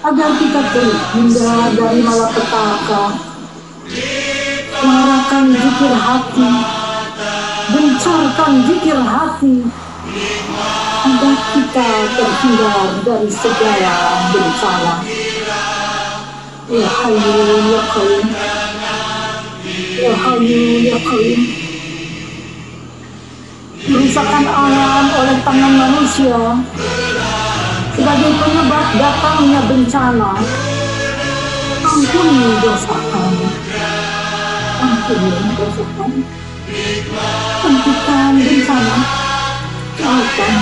agar kita terhindar dari malapetaka suarakan zikir hati gencarkan zikir hati agar kita terhindar dari segala bencana. Ya hayu ya qayyum. Ya ya qayyum. Kerusakan alam oleh tangan manusia sebagai penyebab datangnya bencana. Ampuni dosa kami. Ampuni dosa kami. Hentikan bencana. Jauhkan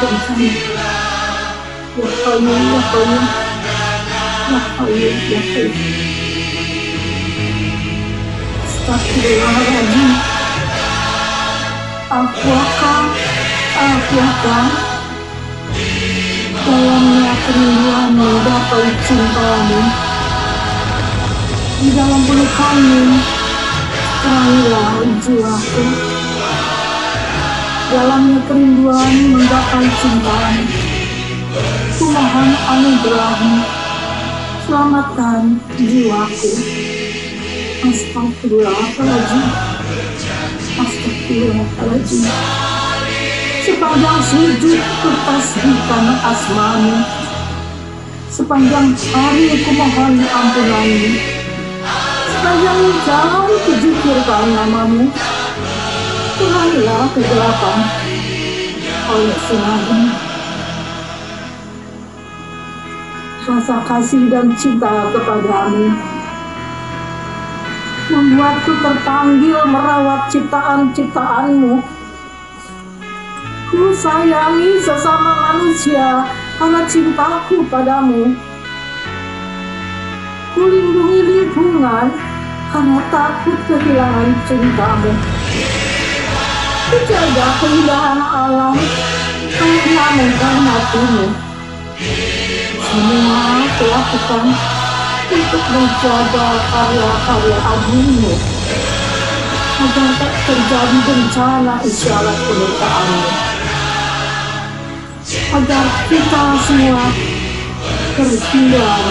bencana. Ya Qayyum, Ya Qayyum. Ya Qayyum, Ya Qayyum. Astagfirullahaladzim. Akuakah, akuakah, dalamnya kerinduan menggapai cintamu di dalam pelukanmu terangilah jiwaku dalamnya kerinduan menggapai cintamu mohon anugerahmu selamatkan jiwaku Astagfirullahaladzim Astagfirullahaladzim sepanjang sujud ketasbihkan asmamu sepanjang hari ku mohon ampunanmu sepanjang jalan kuzikirkan namamu. Tuhanlah kegelapan oleh sinarmu rasa kasih dan cinta kepadamu membuatku terpanggil merawat ciptaan-ciptaanmu. Ku sayangi sesama manusia karena cintaku padamu. Ku lindungi lingkungan karena takut kehilangan cintamu. Ku jaga keindahan alam karena menghormatimu. Semua aku lakukan untuk menjaga karya-karya agungmu agar tak terjadi bencana isyarat kemurkaanmu agar kita semua terhindar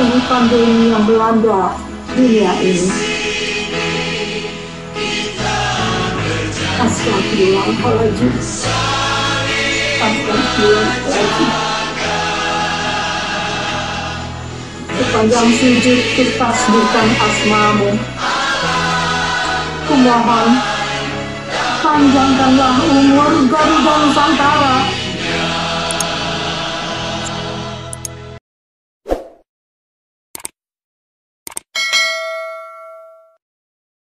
dari pandemi yang melanda dunia ini. Astagfirullahaladzim. Astagfirullahaladzim. Sepanjang sujud kita sebutkan asmamu. Kumohon, panjangkanlah umur Garuda Nusantara